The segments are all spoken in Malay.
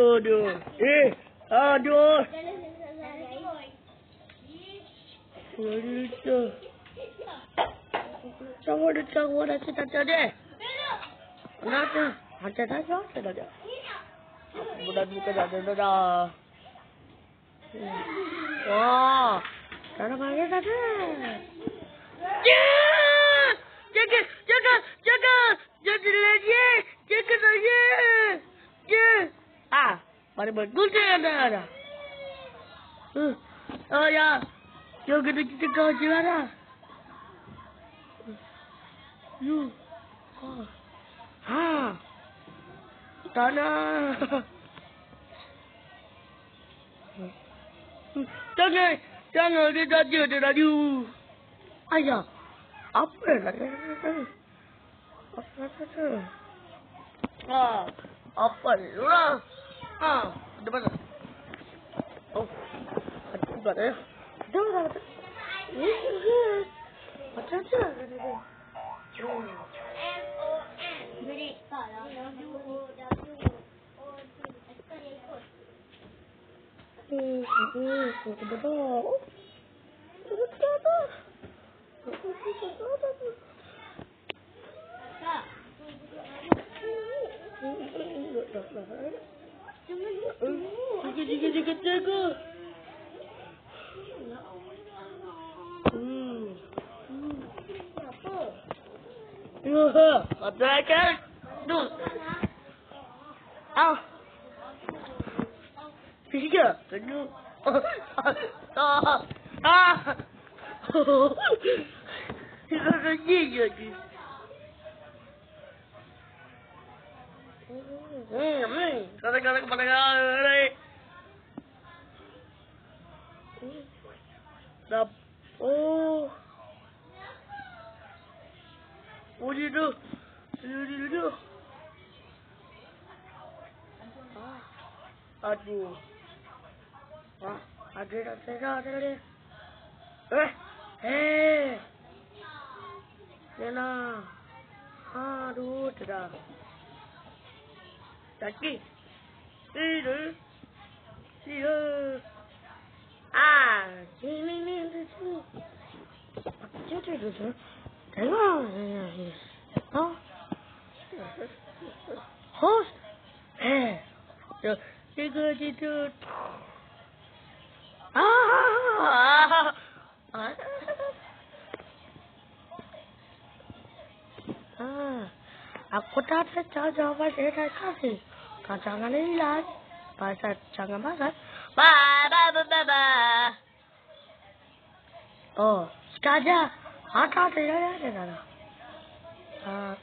Aduh, aduh. Eh, aduh. Aduh. Sama ada cawa dah cerita tadi. Kenapa? Ada dah dah dah dah. Budak buka dah dah dah. Wah, sekarang ada dah dah. Jaga, jaga, jaga, jaga lagi, jaga lagi. Ya. Mari berguna ada ada. Oh ya, yo kena kita kau juara. Yo, oh. ha, tanah. Jangan, jangan dia dah dia dah dia. Ayah, apa dia? Apa dia? Ah, apa ni? Ah, ada mana? Oh, ada juga ya. Ada ada. ada. Ini juga. Ada ada. ada, ada. Oh. Hmm, hmm, betul betul. Betul betul. Jaga, jaga, jaga, jaga. Hmm. Ya, ada kan? Tuh. Ah. Tiga. Tujuh. Ah. Ah. Itu lagi jadi. Hmm, hmm. Kadang-kadang kepada kali. Dap. Oh. Dia tu. Dia dia. Ah. Aduh. Ah, ada dah saya ada dia. Eh. Eh. Nena. Aduh, dah. Taki. Ini. Sia. Ah, ini ni ni sini. Jadi tu tu. Tengok. Oh. Host. Eh. Yo, tiga tiga. Ah. Ah. Ah. Aku tak ada cara jawab dia dah kasih. Kau jangan hilang. Pasal jangan makan. Bye bye bye bye bye. Oh, sekarang ada ada ada ada. Ah.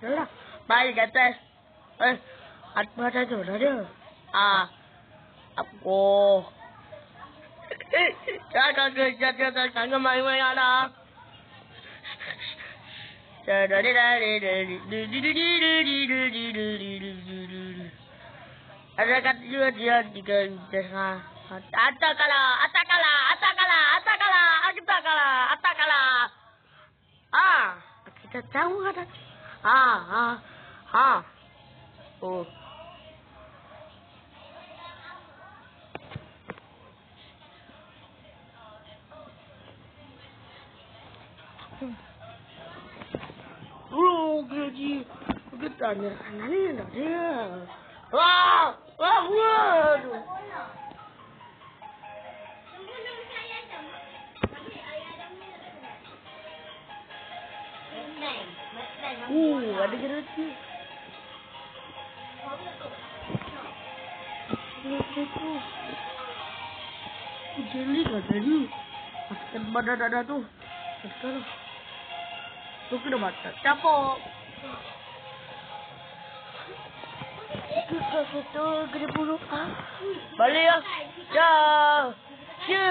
Dah. Bye kata. Eh, apa ada tu ada? Ah. Aku. Jangan jangan jangan jangan main-main ada. Ada kata juga dia tiga jasa. Atakala, atakala, atakala, atakala, atakala, atakala. Ah, kita tahu ada. Ah, ah, ah. Oh. Getanya kanan ni dah dia. Wah, wah, wah. Uh, ada gerati. Jeli kan tadi. Masukkan badan dada tu. Sekarang. Tu kena baca. Capok. Kita situ gede bulu. Ah. Balik ya. Ya. Ya.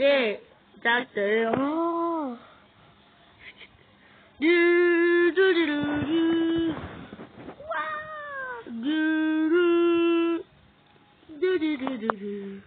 네, 짰어요. 아. 르르르르. 와. 르르. 르르르르.